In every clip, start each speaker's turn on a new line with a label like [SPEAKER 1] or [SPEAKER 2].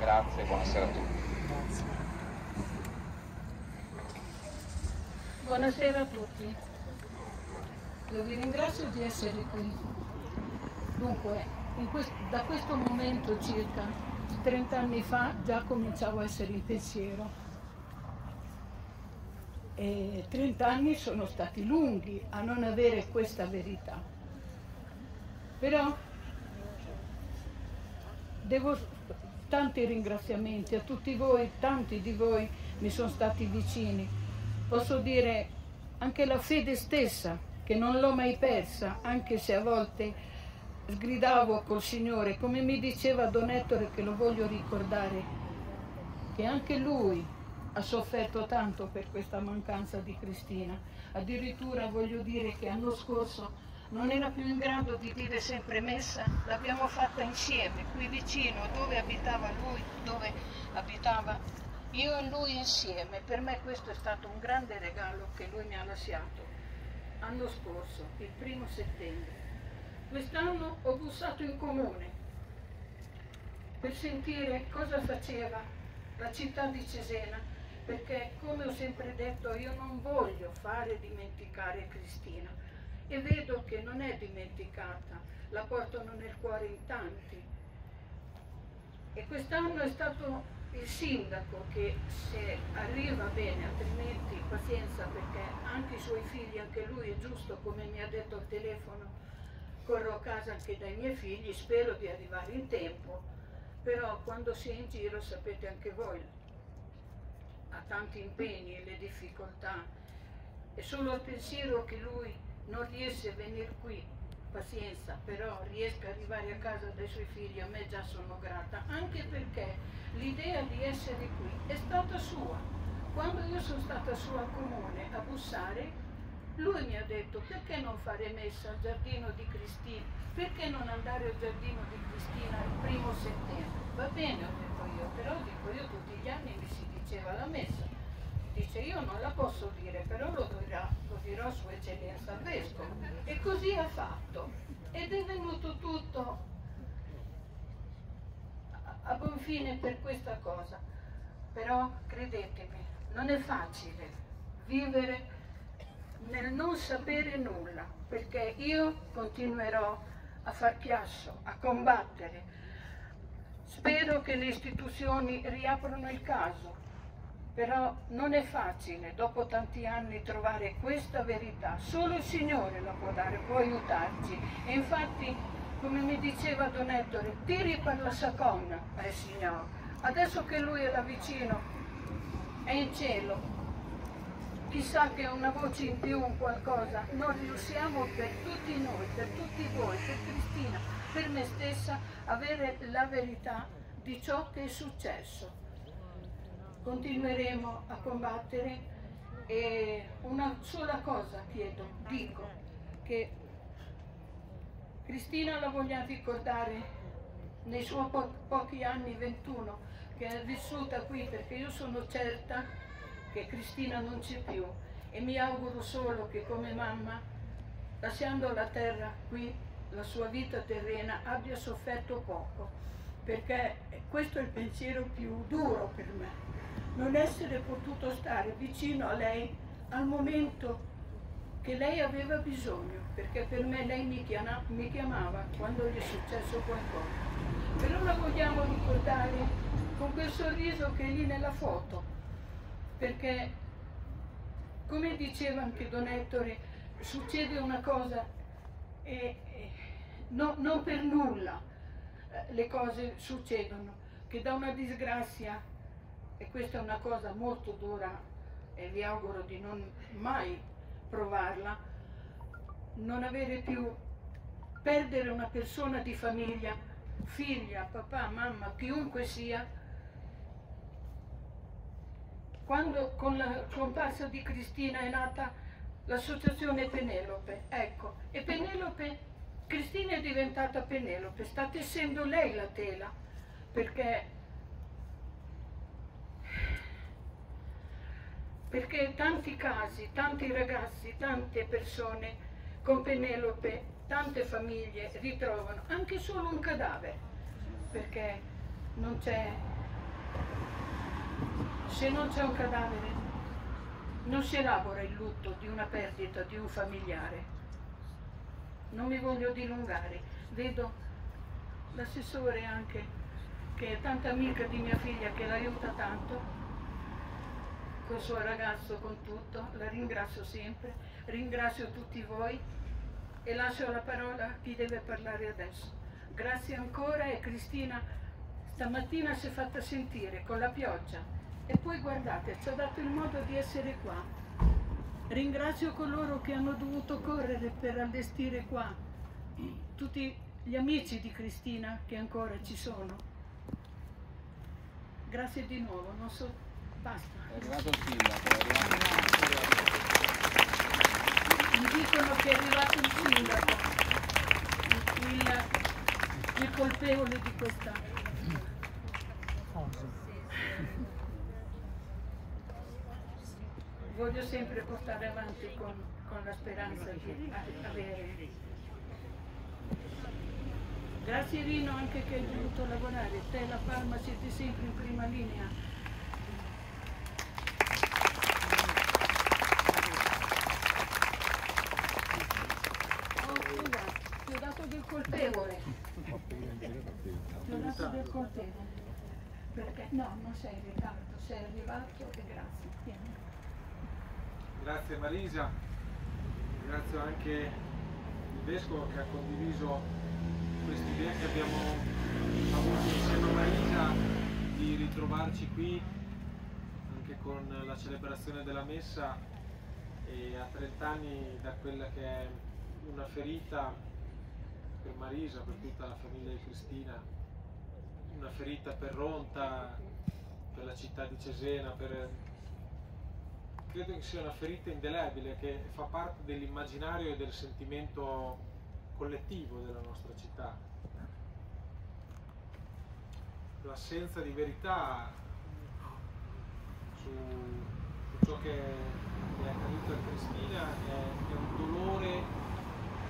[SPEAKER 1] Grazie, buonasera a tutti.
[SPEAKER 2] Buonasera a tutti. Io vi ringrazio di essere qui. Dunque, quest da questo momento circa 30 anni fa già cominciavo a essere in pensiero. E 30 anni sono stati lunghi a non avere questa verità. Però devo tanti ringraziamenti a tutti voi, tanti di voi mi sono stati vicini. Posso dire anche la fede stessa, che non l'ho mai persa, anche se a volte sgridavo col Signore, come mi diceva Don Ettore, che lo voglio ricordare, che anche lui ha sofferto tanto per questa mancanza di Cristina. Addirittura voglio dire che l'anno scorso non era più in grado di dire sempre messa, l'abbiamo fatta insieme, qui vicino, dove abitava lui, dove abitava io e lui insieme. Per me questo è stato un grande regalo che lui mi ha lasciato l'anno scorso, il primo settembre. Quest'anno ho bussato in comune per sentire cosa faceva la città di Cesena, perché come ho sempre detto io non voglio fare dimenticare Cristina e vedo che non è dimenticata, la portano nel cuore in tanti. E quest'anno è stato il sindaco che se arriva bene, altrimenti pazienza perché anche i suoi figli, anche lui è giusto come mi ha detto al telefono, corro a casa anche dai miei figli, spero di arrivare in tempo, però quando si è in giro sapete anche voi, ha tanti impegni e le difficoltà, è solo il pensiero che lui non riesce a venire qui, pazienza, però riesca ad arrivare a casa dai suoi figli, a me già sono grata, anche perché l'idea di essere qui è stata sua. Quando io sono stata su al comune a bussare, lui mi ha detto perché non fare messa al giardino di Cristina, perché non andare al giardino di Cristina il primo settembre. Va bene, ho detto io, però dico io tutti gli anni mi si diceva la messa. Dice io non la posso dire, però lo dirà, lo dirò Sua Eccellenza al Vescovo. E così ha fatto. Ed è venuto tutto a buon fine per questa cosa. Però credetemi, non è facile vivere nel non sapere nulla, perché io continuerò a far chiasso, a combattere. Spero che le istituzioni riaprano il caso, però non è facile dopo tanti anni trovare questa verità, solo il Signore la può dare, può aiutarci. E infatti, come mi diceva Don Ettore, tiri per la saconna al Signore. Adesso che Lui è là vicino, è in cielo, chissà che una voce in più, qualcosa, non riusciamo per tutti noi, per tutti voi, per Cristina, per me stessa, avere la verità di ciò che è successo continueremo a combattere e una sola cosa chiedo, dico, che Cristina la vogliamo ricordare nei suoi po pochi anni, 21, che è vissuta qui, perché io sono certa che Cristina non c'è più e mi auguro solo che come mamma, lasciando la terra qui, la sua vita terrena, abbia sofferto poco, perché questo è il pensiero più duro per me non essere potuto stare vicino a lei al momento che lei aveva bisogno, perché per me lei mi chiamava, mi chiamava quando gli è successo qualcosa. Però la vogliamo ricordare con quel sorriso che è lì nella foto, perché come diceva anche Don Ettore, succede una cosa e, e no, non per nulla le cose succedono, che da una disgrazia. E questa è una cosa molto dura e vi auguro di non mai provarla, non avere più, perdere una persona di famiglia, figlia, papà, mamma, chiunque sia, quando con la scomparsa di Cristina è nata l'associazione Penelope, ecco, e Penelope, Cristina è diventata Penelope, sta tessendo lei la tela, perché perché tanti casi, tanti ragazzi, tante persone con Penelope, tante famiglie ritrovano anche solo un cadavere, perché non c'è Se non c'è un cadavere, non si elabora il lutto di una perdita di un familiare. Non mi voglio dilungare, vedo l'assessore anche, che è tanta amica di mia figlia che l'aiuta tanto, col suo ragazzo, con tutto, la ringrazio sempre, ringrazio tutti voi e lascio la parola a chi deve parlare adesso. Grazie ancora e Cristina stamattina si è fatta sentire con la pioggia e poi guardate, ci ha dato il modo di essere qua. Ringrazio coloro che hanno dovuto correre per allestire qua, tutti gli amici di Cristina che ancora ci sono. Grazie di nuovo, non so, basta.
[SPEAKER 1] È arrivato il sindaco, è arrivato
[SPEAKER 2] Mi dicono che è arrivato il sindaco, il, il colpevole di questa. Voglio sempre portare avanti con, con la speranza di avere. Grazie Rino anche che hai dovuto lavorare, te e la Palma siete sempre in prima linea. Oh, ti ho dato del colpevole. Ti ho dato del colpevole. Perché no, non sei ritardo, sei arrivato e grazie.
[SPEAKER 3] Grazie Marisa, ringrazio anche il Vescovo che ha condiviso questa idea che abbiamo avuto insieme a Marisa di ritrovarci qui anche con la celebrazione della messa e a 30 anni da quella che è una ferita per Marisa, per tutta la famiglia di Cristina, una ferita per Ronta, per la città di Cesena, per credo che sia una ferita indelebile che fa parte dell'immaginario e del sentimento collettivo della nostra città. L'assenza di verità su, su ciò che è accaduto a Cristina è, è un dolore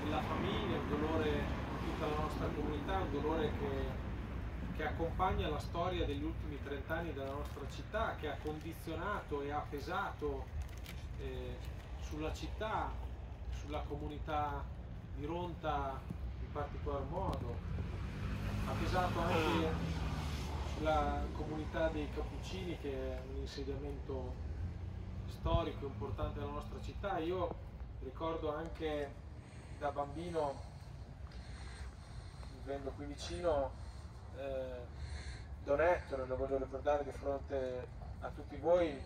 [SPEAKER 3] della famiglia, un dolore di tutta la nostra comunità, un dolore che che accompagna la storia degli ultimi 30 anni della nostra città, che ha condizionato e ha pesato eh, sulla città, sulla comunità di Ronta in particolar modo, ha pesato anche sulla comunità dei Cappuccini che è un insediamento storico importante della nostra città. Io ricordo anche da bambino, vivendo qui vicino, eh, Don Ettore, lo voglio ricordare di fronte a tutti voi,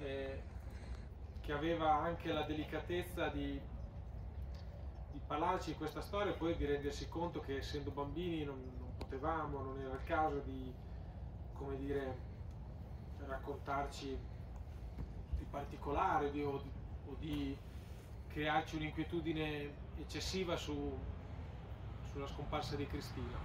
[SPEAKER 3] eh, che aveva anche la delicatezza di, di parlarci di questa storia e poi di rendersi conto che essendo bambini non, non potevamo, non era il caso di, come dire, raccontarci di particolare di- o, di, o di crearci un'inquietudine eccessiva su- sulla scomparsa di Cristina.